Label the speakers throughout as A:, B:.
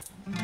A: Mm-hmm.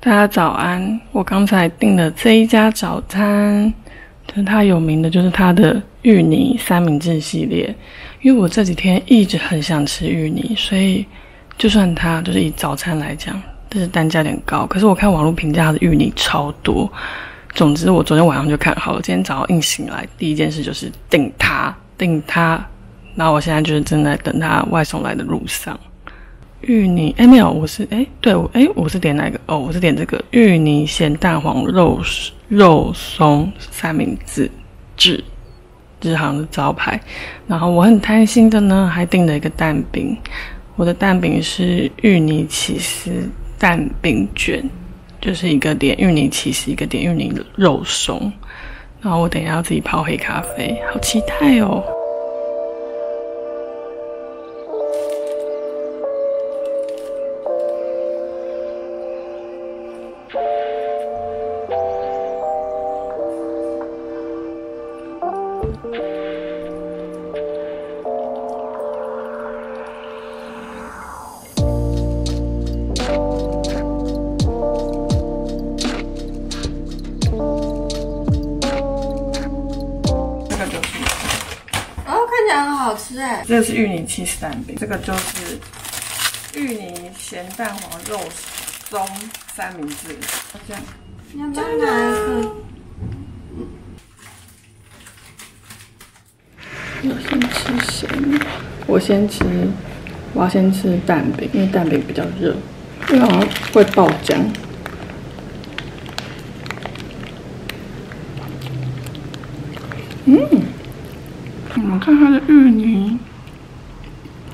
B: 大家早安！我刚才订的这一家早餐，就是它有名的，就是它的芋泥三明治系列。因为我这几天一直很想吃芋泥，所以就算它就是以早餐来讲，但是单价有点高。可是我看网络评价的芋泥超多，总之，我昨天晚上就看好了，今天早上一醒来，第一件事就是订它，订它。然后我现在就是正在等它外送来的路上。芋泥，哎，没有，我是哎，对，我哎，我是点哪个？哦，我是点这个芋泥咸蛋黄肉肉松三明治制，这是好像是招牌。然后我很贪心的呢，还订了一个蛋饼。我的蛋饼是芋泥起司蛋饼卷，就是一个点芋泥起司，一个点芋泥肉松。然后我等一下要自己泡黑咖啡，好期待哦！这个是芋泥起司蛋饼，这个就是芋泥咸蛋黄肉松三明治，这样。
A: 你要不要拿一个？
B: 我先吃咸，我先吃，我要先吃蛋饼，因为蛋饼比较热，因为好像会爆浆。嗯，你们看它的芋泥，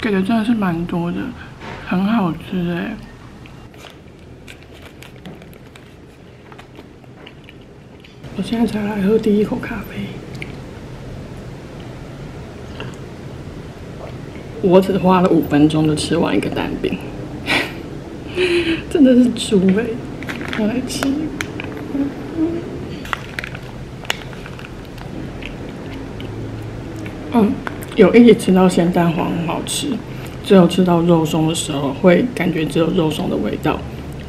B: 给的真的是蛮多的，很好吃哎。我现在才来喝第一口咖啡。我只花了五分钟就吃完一个蛋饼，真的是猪哎！我来吃，嗯，有一起吃到咸蛋黄很好吃，最后吃到肉松的时候，会感觉只有肉松的味道，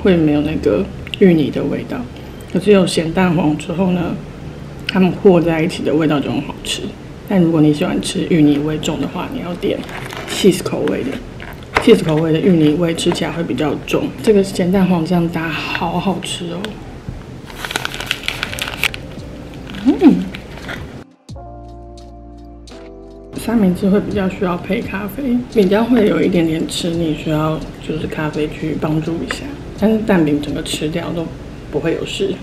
B: 会没有那个芋泥的味道。可是有咸蛋黄之后呢，它们和在一起的味道就很好吃。但如果你喜欢吃芋泥味重的话，你要点 cheese 口味的，cheese 口味的芋泥味吃起来会比较重。这个咸蛋黄酱搭好好吃哦。嗯，三明治会比较需要配咖啡，比较会有一点点吃腻，需要就是咖啡去帮助一下。但是蛋饼整个吃掉都不会有事。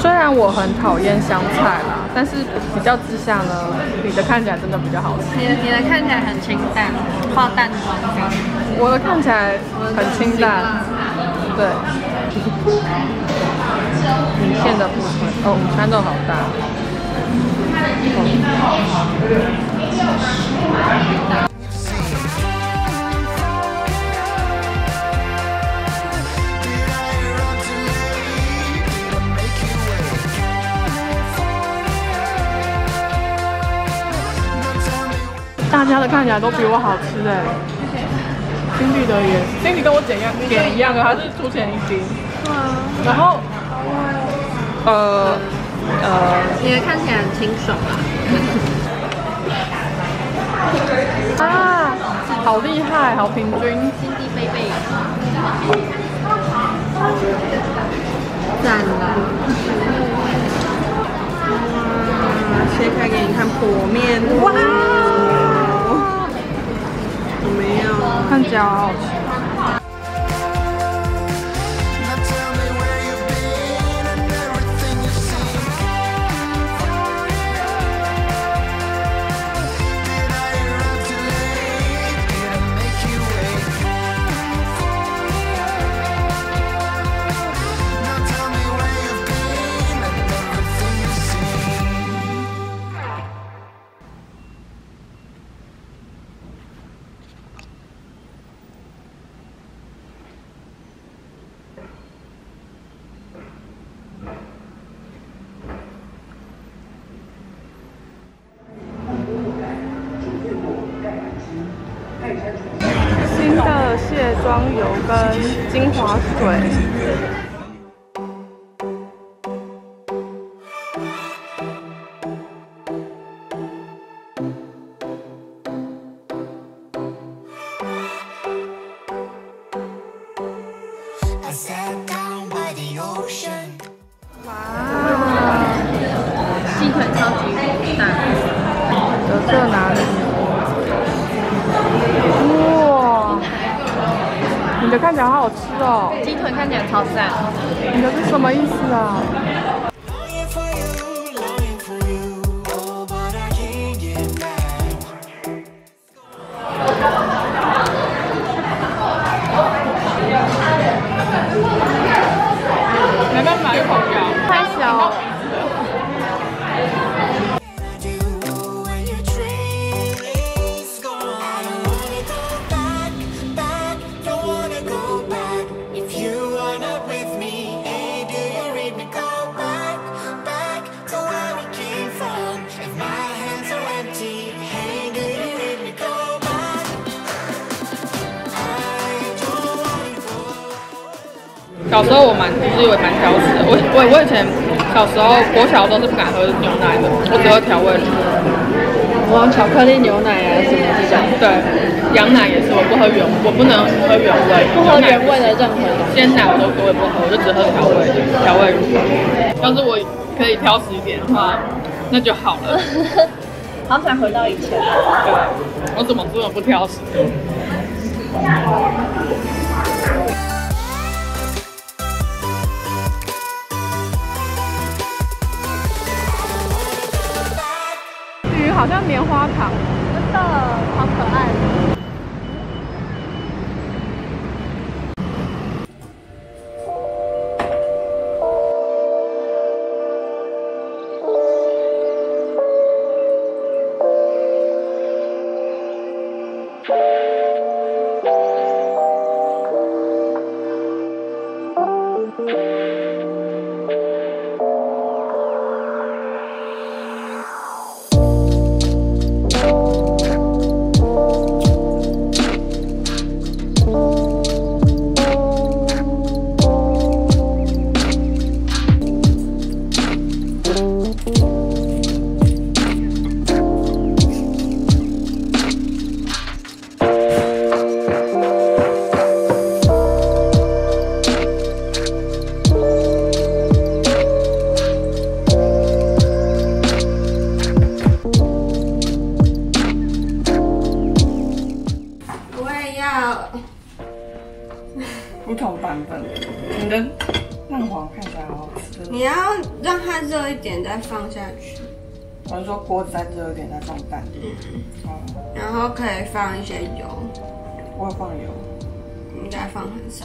B: 虽然我很讨厌香菜啦，但是比较之下呢，你的看起来真的比较好吃。
A: 你的你的看起来很清淡，化淡妆。
B: 我的看起来很清淡，对。米线的部分，哦，午餐肉好大。大家的看起来都比我好吃哎。Cindy 的也，Cindy 跟我点一样，点一样的，他是出钱一斤。然后，呃呃，
A: 你的看起来很清爽啊。
B: 啊，好厉害，好平均。
A: 心地贝贝。
B: 赞了！
C: 哇，切开给你看剖面，哇，没有？
D: 看起来好好吃。跟精华水。我我我以前小时候国小都是不敢喝牛奶的，我只喝调味乳。
C: 哇，巧克力牛奶啊，什么这种，
D: 对，羊奶也是，我不喝原，我不能喝原味，
C: 不喝原味的任何东西。
D: 鲜奶我都我也不喝，我就只喝调味调味乳。要是我可以挑食一点的话，那就好了。
C: 好想回到以前。
D: 对，我怎么这么不挑食？好像棉花糖，
B: 真的好可爱。
C: 放
D: 一
C: 些油，
D: 我要放油。
C: 应该放很少。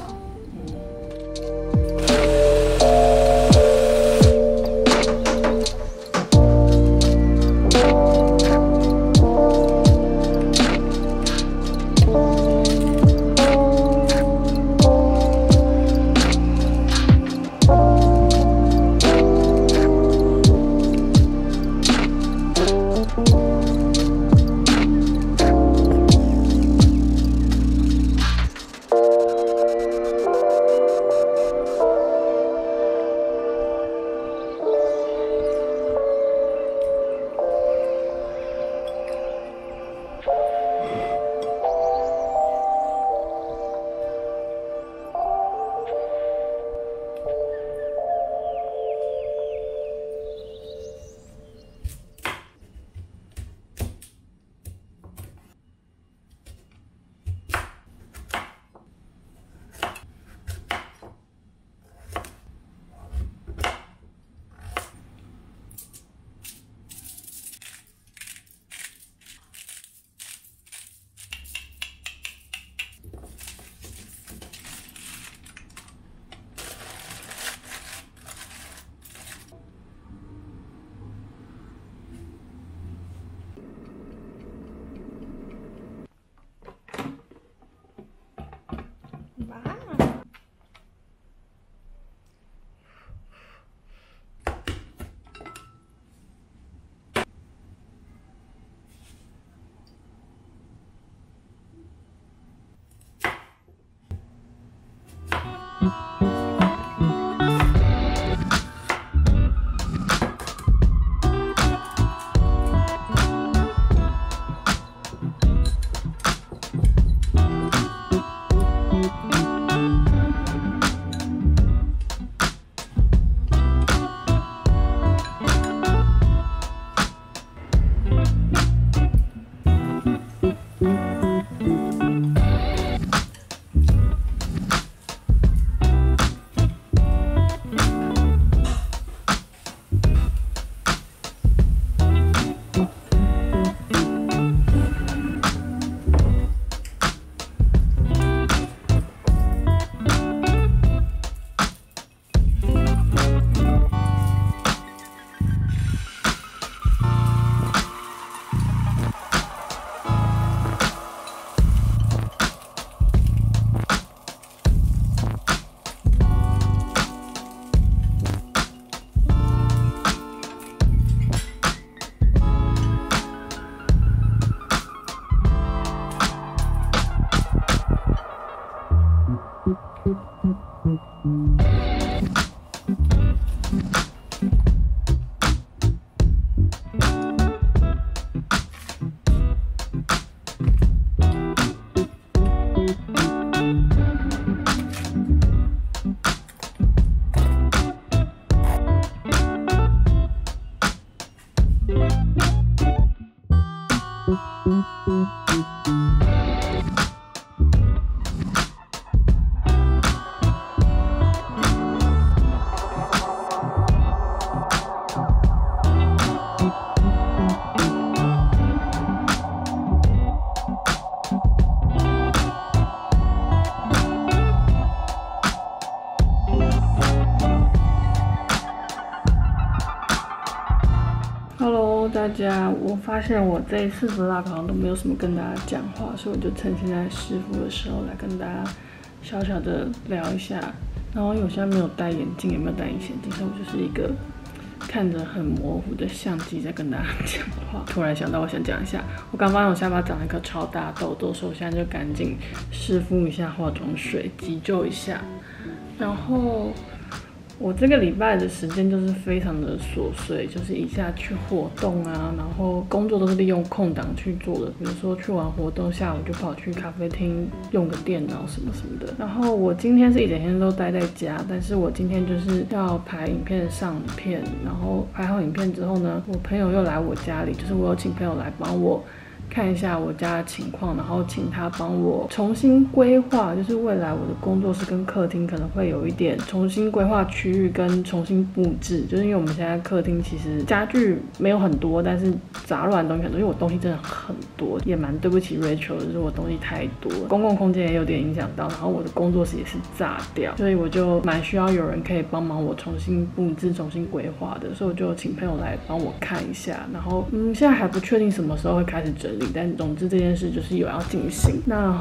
B: 大家！我发现我这一次 vlog 好像都没有什么跟大家讲话，所以我就趁现在师傅的时候来跟大家小小的聊一下。然后因为我现在没有戴眼镜，也没有戴隐形眼镜，所以我就是一个看着很模糊的相机在跟大家讲话。突然想到，我想讲一下，我刚发现我下巴长了一颗超大痘痘，所以我现在就赶紧湿敷一下化妆水，急救一下。然后我这个礼拜的时间就是非常的琐碎，就是一下去活动啊，然后工作都是利用空档去做的，比如说去完活动，下午就跑去咖啡厅用个电脑什么什么的。然后我今天是一整天都待在家，但是我今天就是要拍影片、上片，然后拍好影片之后呢，我朋友又来我家里，就是我有请朋友来帮我。看一下我家的情况，然后请他帮我重新规划，就是未来我的工作室跟客厅可能会有一点重新规划区域跟重新布置，就是因为我们现在客厅其实家具没有很多，但是杂乱的东西很多，因为我东西真的很多，也蛮对不起 Rachel，就是我东西太多，公共空间也有点影响到，然后我的工作室也是炸掉，所以我就蛮需要有人可以帮忙我重新布置、重新规划的，所以我就请朋友来帮我看一下，然后嗯，现在还不确定什么时候会开始整理。但总之这件事就是有要进行。那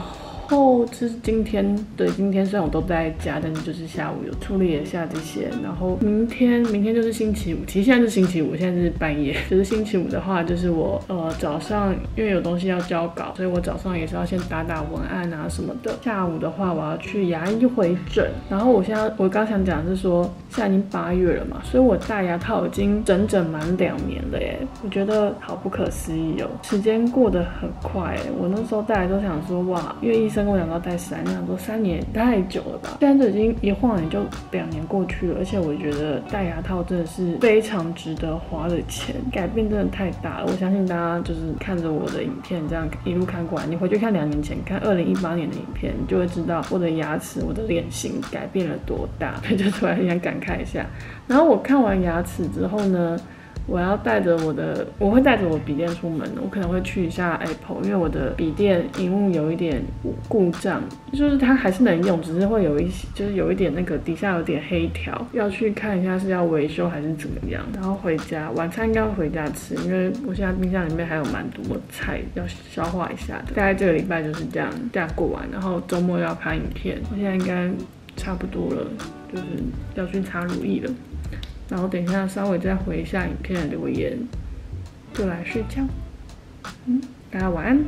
B: 然后就是今天，对，今天虽然我都在家，但是就是下午有处理一下这些。然后明天，明天就是星期五，其实现在是星期五，现在是半夜。就是星期五的话，就是我呃早上因为有东西要交稿，所以我早上也是要先打打文案啊什么的。下午的话，我要去牙医回诊。然后我现在我刚想讲是说，现在已经八月了嘛，所以我戴牙套已经整整满两年了耶。我觉得好不可思议哦，时间过得很快耶。我那时候戴来都想说哇，因为医生跟我讲到戴三年，想说三年太久了吧？现在都已经一晃眼就两年过去了，而且我觉得戴牙套真的是非常值得花的钱，改变真的太大了。我相信大家就是看着我的影片这样一路看过来，你回去看两年前看二零一八年的影片，你就会知道我的牙齿、我的脸型改变了多大，所 以就突然想感慨一下。然后我看完牙齿之后呢？我要带着我的，我会带着我笔电出门，我可能会去一下 Apple，因为我的笔电荧幕有一点故障，就是它还是能用，只是会有一些，就是有一点那个底下有点黑条，要去看一下是要维修还是怎么样。然后回家，晚餐应该会回家吃，因为我现在冰箱里面还有蛮多菜要消化一下的。大概这个礼拜就是这样这样过完，然后周末要拍影片，我现在应该差不多了，就是要去擦乳液了。然后等一下稍微再回一下影片的留言，就来睡觉。嗯，大家晚安。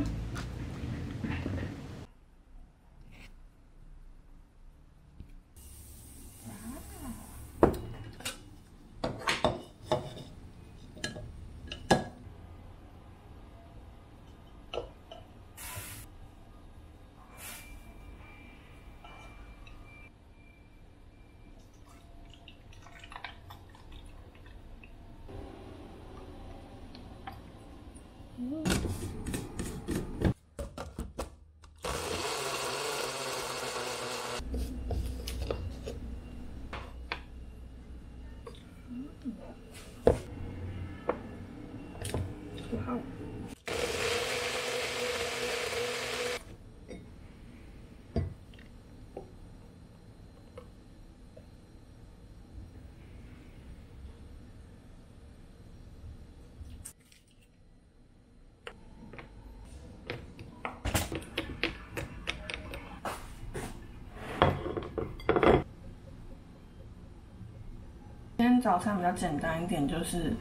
B: Mm-hmm. 早餐比较简单一点，就是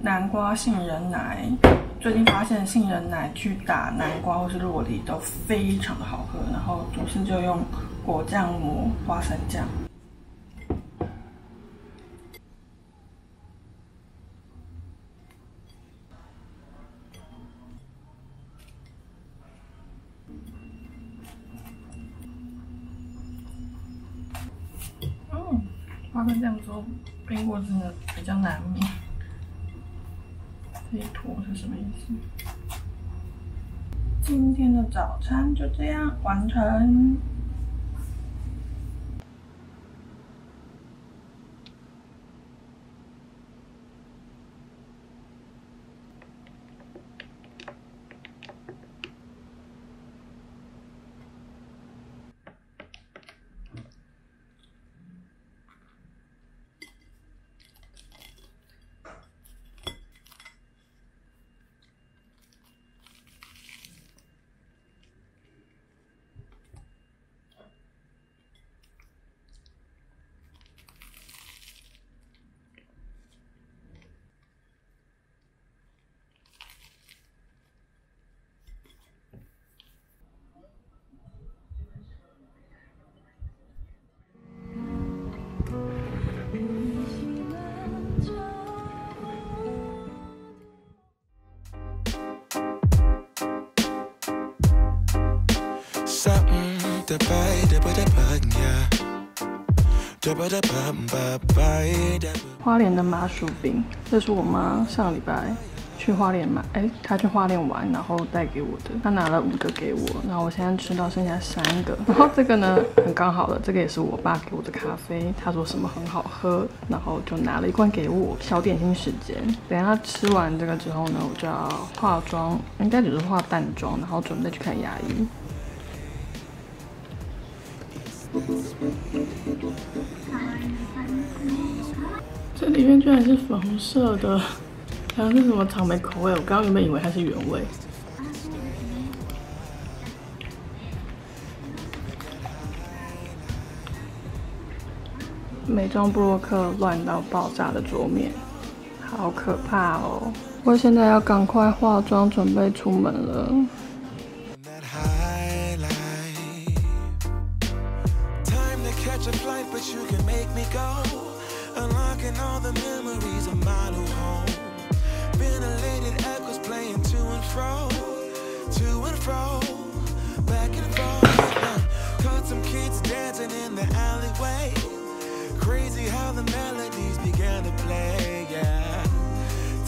B: 南瓜杏仁奶。最近发现杏仁奶去打南瓜或是洛梨都非常的好喝，然后主食就用果酱抹花生酱。花生酱做冰过真的比较难。这一坨是什么意思？今天的早餐就这样完成。花莲的麻薯饼，这是我妈上礼拜去花莲买，哎，她去花莲玩，然后带给我的，她拿了五个给我，然后我现在吃到剩下三个，然后这个呢很刚好的，这个也是我爸给我的咖啡，他说什么很好喝，然后就拿了一罐给我，小点心时间，等下吃完这个之后呢，我就要化妆，应该只是化淡妆，然后准备去看牙医。里面居然是粉红色的，好像是什么草莓口味。我刚刚原本以为它是原味。美妆布洛克乱到爆炸的桌面，好可怕哦！我现在要赶快化妆，准备出门了。
E: Dancing in the alleyway. Crazy how the melodies began to play, yeah.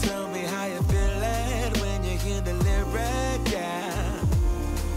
E: Tell me how you feel it when you hear the lyric, yeah.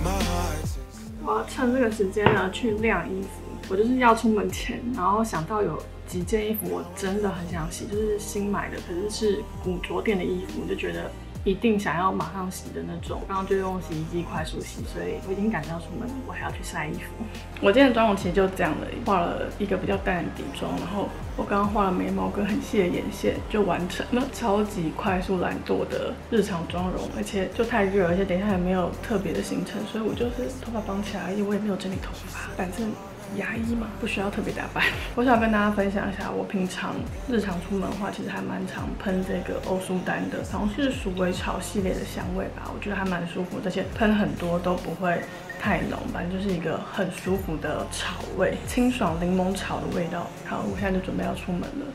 E: My heart says.
B: 我要趁这个时间呢去晾衣服。我就是要出门前，然后想到有几件衣服我真的很想洗，就是新买的，可是是古着店的衣服，我就觉得一定想要马上洗的那种。刚刚就用洗衣机快速洗，所以我已经赶着要出门，我还要去晒衣服。我今天的妆容其实就这样的，画了一个比较淡的底妆，然后我刚刚画了眉毛跟很细的眼线就完成了，超级快速懒惰的日常妆容，而且就太热，而且等一下也没有特别的行程，所以我就是头发绑起来而已，我也没有整理头发，反正。牙医嘛，不需要特别打扮。我想跟大家分享一下，我平常日常出门的话，其实还蛮常喷这个欧舒丹的，好像是鼠尾草系列的香味吧，我觉得还蛮舒服，而且喷很多都不会太浓，反正就是一个很舒服的草味，清爽柠檬草的味道。好，我现在就准备要出门了。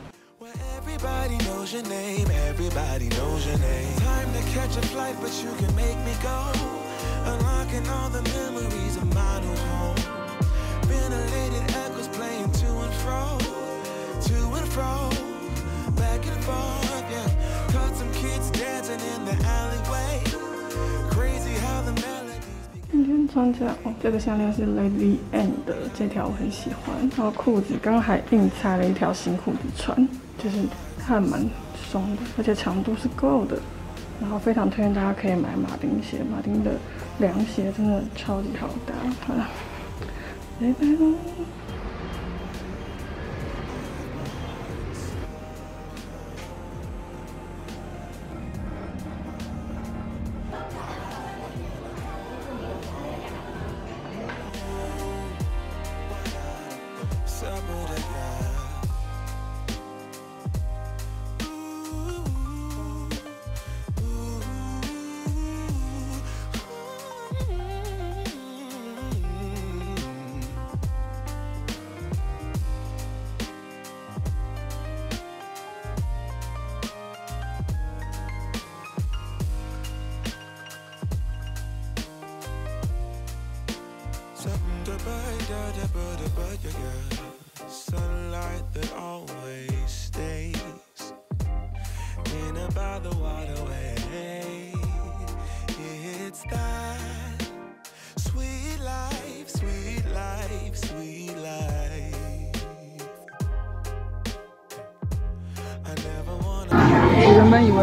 B: 今天穿起来哦，这个项链是 Lady N 的，这条我很喜欢。然后裤子刚还硬拆了一条新裤子穿，就是还蛮松的，而且长度是够的。然后非常推荐大家可以买马丁鞋，马丁的凉鞋真的超级好搭。好了，拜拜喽。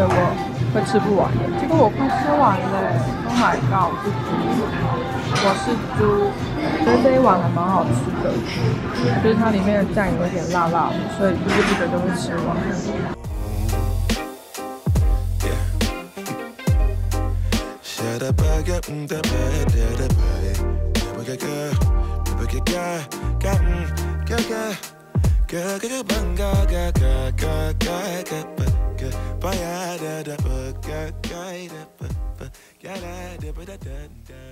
D: 我会吃不完，结果我快吃完了。Oh my god！我是猪，我是猪，觉得这一碗还蛮好吃的，就是它里面的酱有一点辣辣，所以不知不觉就会吃完。
E: with a dun dun.